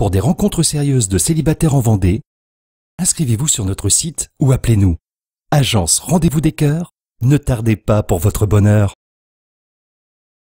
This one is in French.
Pour des rencontres sérieuses de célibataires en Vendée, inscrivez-vous sur notre site ou appelez-nous. Agence Rendez-vous des cœurs, ne tardez pas pour votre bonheur.